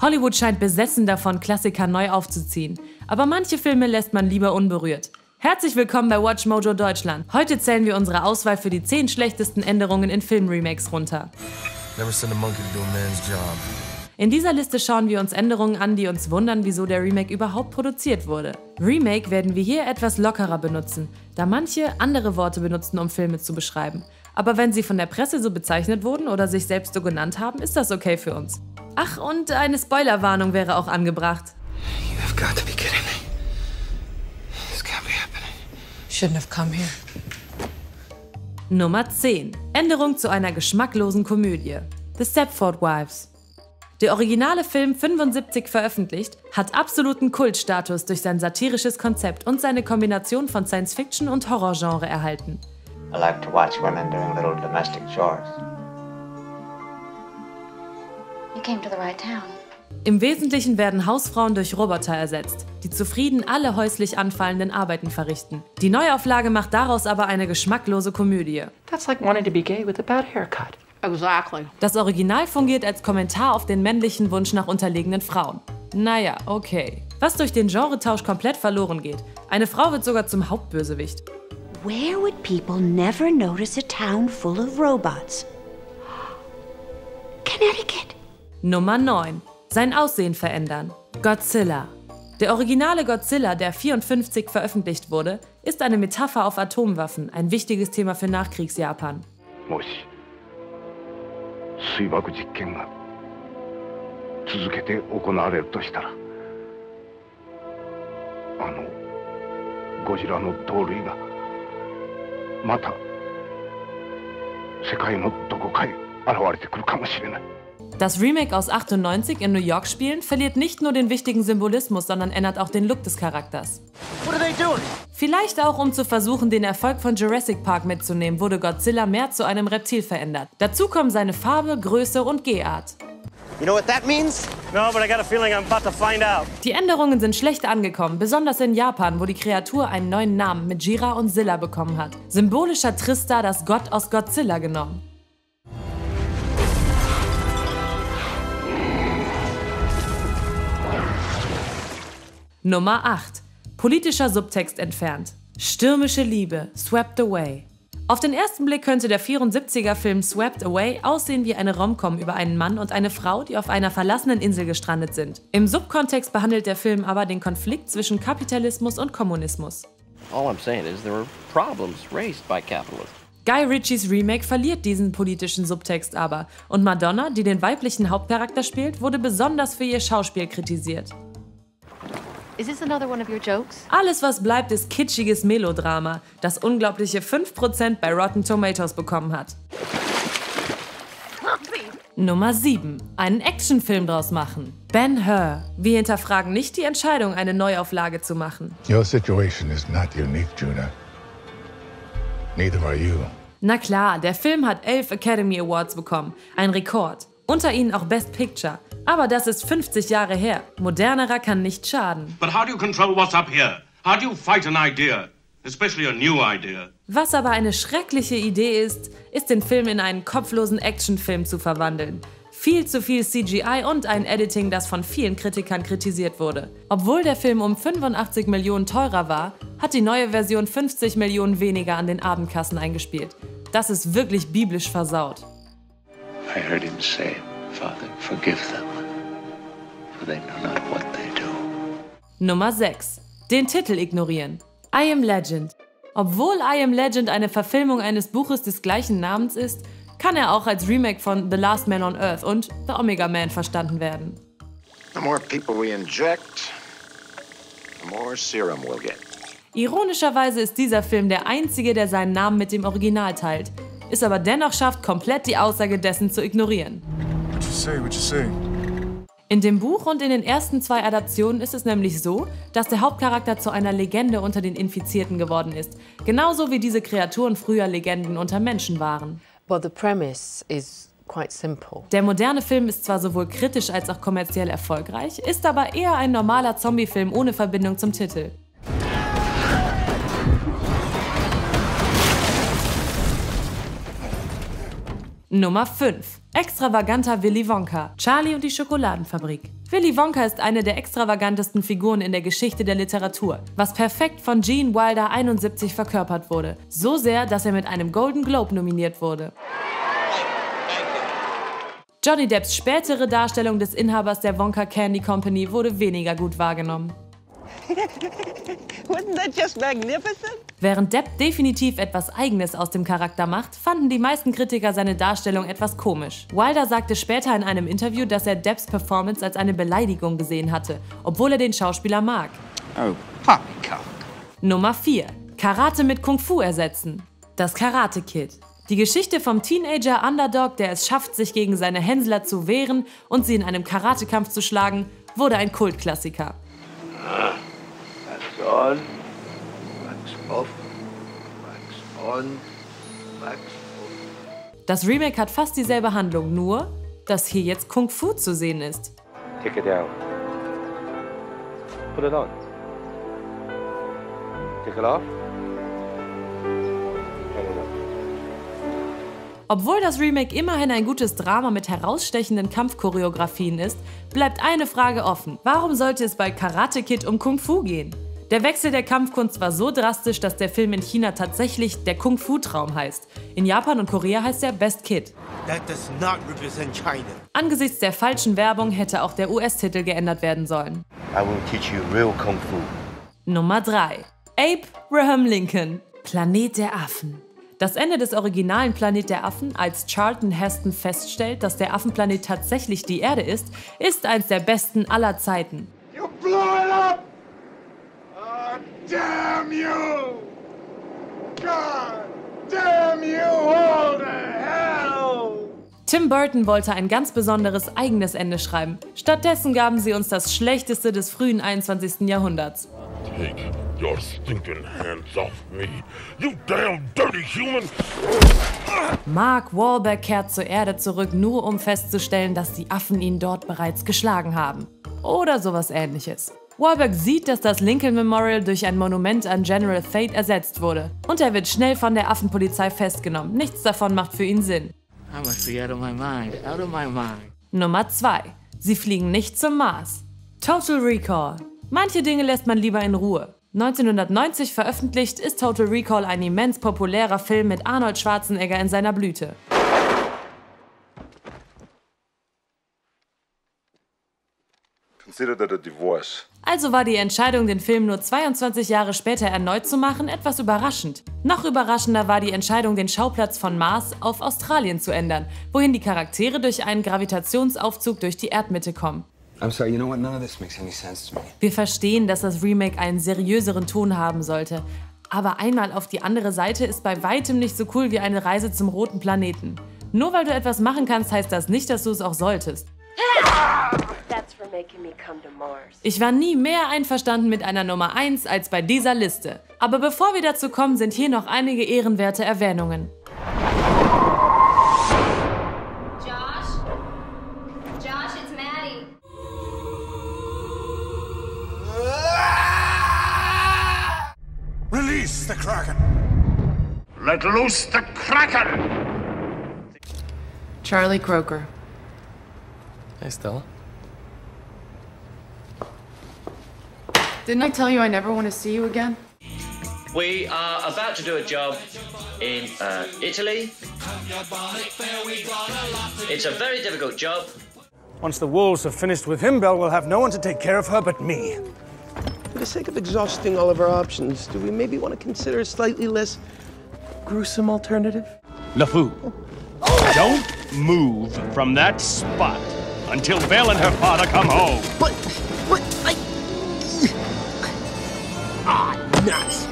Hollywood scheint besessen davon, Klassiker neu aufzuziehen. Aber manche Filme lässt man lieber unberührt. Herzlich willkommen bei Watch Mojo Deutschland. Heute zählen wir unsere Auswahl für die 10 schlechtesten Änderungen in Filmremakes runter. In dieser Liste schauen wir uns Änderungen an, die uns wundern, wieso der Remake überhaupt produziert wurde. Remake werden wir hier etwas lockerer benutzen, da manche andere Worte benutzen, um Filme zu beschreiben. Aber wenn sie von der Presse so bezeichnet wurden oder sich selbst so genannt haben, ist das okay für uns. Ach, und eine Spoilerwarnung wäre auch angebracht. You have got to be kidding me. This can't be happening. Shouldn't have come here. Nummer 10. Änderung zu einer geschmacklosen Komödie. The Stepford Wives. Der originale Film 75 veröffentlicht, hat absoluten Kultstatus durch sein satirisches Konzept und seine Kombination von Science-Fiction und Horrorgenre erhalten. I like to watch women doing little domestic chores. Right town. Im Wesentlichen werden Hausfrauen durch Roboter ersetzt, die zufrieden alle häuslich anfallenden Arbeiten verrichten. Die Neuauflage macht daraus aber eine geschmacklose Komödie. That's like wanting to be gay with a bad haircut. Exactly. Das Original fungiert als Kommentar auf den männlichen Wunsch nach unterlegenen Frauen. Naja, okay. Was durch den Genretausch komplett verloren geht. Eine Frau wird sogar zum Hauptbösewicht. Where would people never notice a town full of robots? Nummer 9. Sein Aussehen verändern. Godzilla. Der originale Godzilla, der 54 veröffentlicht wurde, ist eine Metapher auf Atomwaffen, ein wichtiges Thema für Nachkriegsjapan. 水爆実験が続けて行われるとしたらあのゴジラの同類がまた世界のどこかへ現れてくるかもしれない。 Das Remake aus 98 in New York spielen verliert nicht nur den wichtigen Symbolismus, sondern ändert auch den Look des Charakters. Vielleicht auch, um zu versuchen, den Erfolg von Jurassic Park mitzunehmen, wurde Godzilla mehr zu einem Reptil verändert. Dazu kommen seine Farbe, Größe und Gehart. You know what that means? No, but I got a feeling I'm about to find out. Die Änderungen sind schlecht angekommen, besonders in Japan, wo die Kreatur einen neuen Namen mit Jira und Zilla bekommen hat. Symbolisch hat Trista das Gott aus Godzilla genommen. Nummer 8. Politischer Subtext entfernt. Stürmische Liebe, Swept Away. Auf den ersten Blick könnte der 74er-Film Swept Away aussehen wie eine Romcom über einen Mann und eine Frau, die auf einer verlassenen Insel gestrandet sind. Im Subkontext behandelt der Film aber den Konflikt zwischen Kapitalismus und Kommunismus. All I'm saying is there are problems raised by capitalism. Guy Ritchies Remake verliert diesen politischen Subtext aber und Madonna, die den weiblichen Hauptcharakter spielt, wurde besonders für ihr Schauspiel kritisiert. Alles, was bleibt, ist kitschiges Melodrama, das unglaubliche 5% bei Rotten Tomatoes bekommen hat. Nummer 7. Einen Actionfilm draus machen. Ben Hur. Wir hinterfragen nicht die Entscheidung, eine Neuauflage zu machen. Your situation is not unique, Juna. Neither are you. Na klar, der Film hat elf Academy Awards bekommen. Ein Rekord. Unter ihnen auch Best Picture. Aber das ist 50 Jahre her. Modernerer kann nicht schaden. But how do you control what's up here? How do you fight an idea? Especially a new idea. Was aber eine schreckliche Idee ist, ist den Film in einen kopflosen Actionfilm zu verwandeln. Viel zu viel CGI und ein Editing, das von vielen Kritikern kritisiert wurde. Obwohl der Film um 85 Millionen teurer war, hat die neue Version 50 Millionen weniger an den Abendkassen eingespielt. Das ist wirklich biblisch versaut. I heard him say, Father, forgive them. Nummer 6. Den Titel ignorieren. I Am Legend. Obwohl I Am Legend eine Verfilmung eines Buches des gleichen Namens ist, kann er auch als Remake von The Last Man on Earth und The Omega Man verstanden werden. Ironischerweise ist dieser Film der einzige, der seinen Namen mit dem Original teilt, es aber dennoch schafft, komplett die Aussage dessen zu ignorieren. What you say, what you say? In dem Buch und in den ersten zwei Adaptionen ist es nämlich so, dass der Hauptcharakter zu einer Legende unter den Infizierten geworden ist. Genauso wie diese Kreaturen früher Legenden unter Menschen waren. Well, the premise is der moderne Film ist zwar sowohl kritisch als auch kommerziell erfolgreich, ist aber eher ein normaler Zombie-Film ohne Verbindung zum Titel. Nummer 5. Extravaganter Willy Wonka. Charlie und die Schokoladenfabrik. Willy Wonka ist eine der extravagantesten Figuren in der Geschichte der Literatur, was perfekt von Gene Wilder 71 verkörpert wurde. So sehr, dass er mit einem Golden Globe nominiert wurde. Johnny Depps spätere Darstellung des Inhabers der Wonka Candy Company wurde weniger gut wahrgenommen. Wasn't that just magnificent? Während Depp definitiv etwas Eigenes aus dem Charakter macht, fanden die meisten Kritiker seine Darstellung etwas komisch. Wilder sagte später in einem Interview, dass er Depps Performance als eine Beleidigung gesehen hatte, obwohl er den Schauspieler mag. Oh, Poppycock. Nummer 4. Karate mit Kung Fu ersetzen. Das Karate Kid. Die Geschichte vom Teenager Underdog, der es schafft, sich gegen seine Hänsler zu wehren und sie in einem Karatekampf zu schlagen, wurde ein Kultklassiker. On, wax off, wax on, wax off. Das Remake hat fast dieselbe Handlung, nur dass hier jetzt Kung Fu zu sehen ist. Take it down. Put it on. Take it off. Obwohl das Remake immerhin ein gutes Drama mit herausstechenden Kampfchoreografien ist, bleibt eine Frage offen. Warum sollte es bei Karate Kid um Kung Fu gehen? Der Wechsel der Kampfkunst war so drastisch, dass der Film in China tatsächlich der Kung-Fu-Traum heißt. In Japan und Korea heißt er Best Kid. Angesichts der falschen Werbung hätte auch der US-Titel geändert werden sollen. Nummer 3. Ape Lincoln. Planet der Affen. Das Ende des originalen Planet der Affen, als Charlton Heston feststellt, dass der Affenplanet tatsächlich die Erde ist, ist eins der besten aller Zeiten. You blew it up! Oh, damn you! God damn you all to hell! Tim Burton wollte ein ganz besonderes eigenes Ende schreiben. Stattdessen gaben sie uns das schlechteste des frühen 21. Jahrhunderts. Take your stinking hands off me, you damn dirty human! Mark Wahlberg kehrt zur Erde zurück, nur um festzustellen, dass die Affen ihn dort bereits geschlagen haben. Oder sowas ähnliches. Wahlberg sieht, dass das Lincoln Memorial durch ein Monument an General Fate ersetzt wurde. Und er wird schnell von der Affenpolizei festgenommen. Nichts davon macht für ihn Sinn. Nummer 2. Sie fliegen nicht zum Mars. Total Recall. Manche Dinge lässt man lieber in Ruhe. 1990 veröffentlicht ist Total Recall ein immens populärer Film mit Arnold Schwarzenegger in seiner Blüte. Also war die Entscheidung, den Film nur 22 Jahre später erneut zu machen, etwas überraschend. Noch überraschender war die Entscheidung, den Schauplatz von Mars auf Australien zu ändern, wohin die Charaktere durch einen Gravitationsaufzug durch die Erdmitte kommen. Wir verstehen, dass das Remake einen seriöseren Ton haben sollte. Aber einmal auf die andere Seite ist bei weitem nicht so cool wie eine Reise zum roten Planeten. Nur weil du etwas machen kannst, heißt das nicht, dass du es auch solltest. Ich war nie mehr einverstanden mit einer Nummer 1 als bei dieser Liste. Aber bevor wir dazu kommen, sind hier noch einige ehrenwerte Erwähnungen. Release the Kraken! Let loose the Kraken! Charlie Croker. Hey, Stella. Didn't I tell you I never want to see you again? We are about to do a job in uh, Italy. It's a very difficult job. Once the wolves have finished with him, Belle will have no one to take care of her but me. For the sake of exhausting all of our options, do we maybe want to consider a slightly less gruesome alternative? LeFou, oh! don't move from that spot until Belle and her father come home. But, Nuts!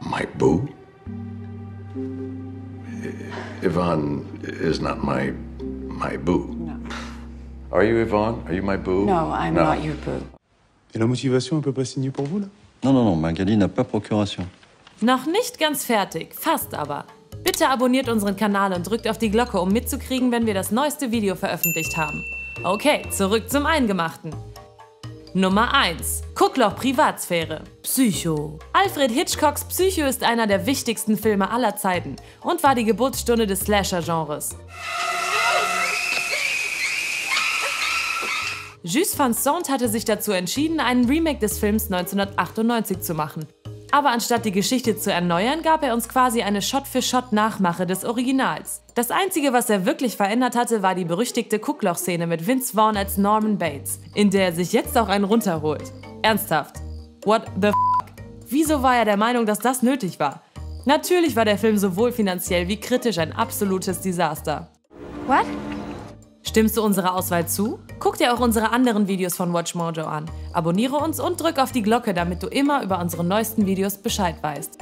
My boo? Yvonne is not my, my boo. No. Are you Yvonne? Are you my boo? No, I'm no. not your boo. Et la motivation, elle peut pas signer pour vous, là Non, non, non, Magali n'a pas procuration. Noch nicht ganz fertig, fast aber. Bitte abonniert unseren Kanal und drückt auf die Glocke, um mitzukriegen, wenn wir das neueste Video veröffentlicht haben. Okay, zurück zum Eingemachten. Nummer 1. Guckloch Privatsphäre. Psycho. Alfred Hitchcocks Psycho ist einer der wichtigsten Filme aller Zeiten und war die Geburtsstunde des Slasher-Genres. Jules Van Sant hatte sich dazu entschieden, einen Remake des Films 1998 zu machen. Aber anstatt die Geschichte zu erneuern, gab er uns quasi eine Shot-für-Shot-Nachmache des Originals. Das Einzige, was er wirklich verändert hatte, war die berüchtigte Guckloch-Szene mit Vince Vaughn als Norman Bates, in der er sich jetzt auch einen runterholt. Ernsthaft. What the f***? Wieso war er der Meinung, dass das nötig war? Natürlich war der Film sowohl finanziell wie kritisch ein absolutes Desaster. What? Stimmst du unserer Auswahl zu? Guck dir auch unsere anderen Videos von Watch Mojo an. Abonniere uns und drück auf die Glocke, damit du immer über unsere neuesten Videos Bescheid weißt.